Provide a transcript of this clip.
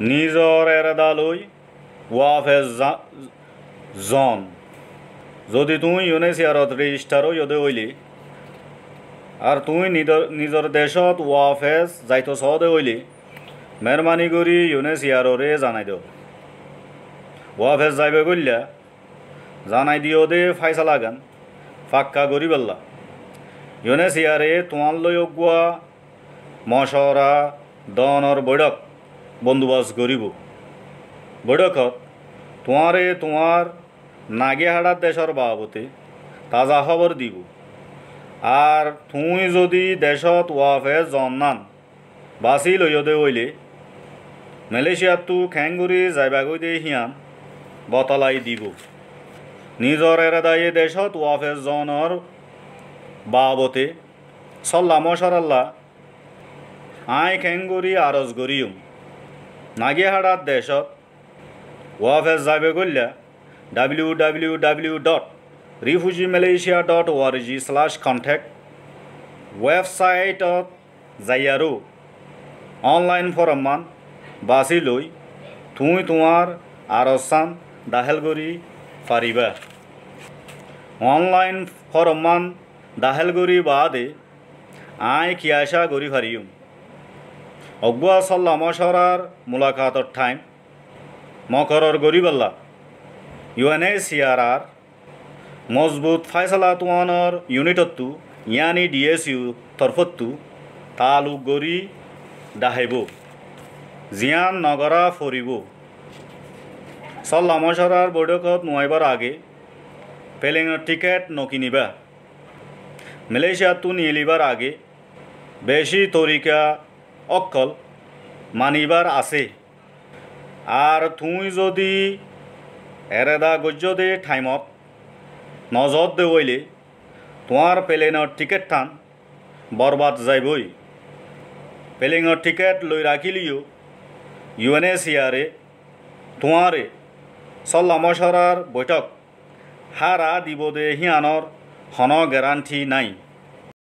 নিজৰ এৰেদা লৈ ৱাফে জন। যদি তুই ইউনেছিয়াৰত ৰেজিষ্টাৰ ইয়দে হইলি, আর তুই নিজের দেশত ওয়াফেজ যাইতো সদে হইলি, মেহরবানি করি ইউনেসিয়াররে জানাই দিও। ওয়াফেজ যাইবে গল্লা জানাই দিও দে ফাইসা লাগান ফাক্কা করি বেল্লা। ইউনেসিয়ারে তোমার লই অগুয়া মশরা দনর বৈঠক। বন্দোবস্ত করিব বৈঠকত তোমারে তোমার নাগেহাড়ার দেশর বাবতে তাজা খবর দিব। আর তুই যদি দেশত ওয়াফে জন্নান, বাছি লইয়দে হইলে মালয়েছিয়াত তু খেংগুৰি যাইবাগৈ দে হিয়ান বতলাই দিব। নিজৰ এৰেদায়ে দেশত ওয়াফে জনৰ বাবতে, চল্লা মশারাল্লা আই খেংগুৰি আরজ গরিয়ম নাগিহাড়াত দেশত ওয়াফেজ যাবে গল্লা W W W dot refugiemalaysia.org slash contact ৱেবছাইটত যাই আৰু অনলাইন ফৰমমান বাছি লৈ তুই তোমাৰ আৰচান দাখিল কৰি পাৰিবা। অনলাইন ফৰমমান দাখিল কৰি বাদে আই কিয়াশা কৰি পাৰিম। অগুৱা চল্লা মশৰাৰ মোলাকাতৰ ঠাইম। মকৰৰ গৰি পাল্লা ইউ এন এ চি আৰ আৰ মজবুত ফাইসলা তোয়ানোর ইউনিটত্তু, ইয়ানি ডিএসইউ তরফত্তু তালুক গরি ডাহাইব জিয়ান নগরা ফরিব। সল্লা মশারার বৈঠকত নোয়াইবার আগে পেলেঙের টিকেট নকিনিবা মালয়েশিয়াতু নিলিবার আগে বেশি তরিকা অকল মানিবার আছে। আর তুই যদি এরেদা গজ্য দে ঠাইমত নজর দেবইলে তোমার প্লেনের টিকেট টান বরবাদ যাইবই। প্লেনের টিকেট লই রাখিলিও ইউএনএসিয়ারে তোমারে চল্লা মশরার বৈঠক হারা দিব দে হিয়ানর হন গ্যারান্টি নাই।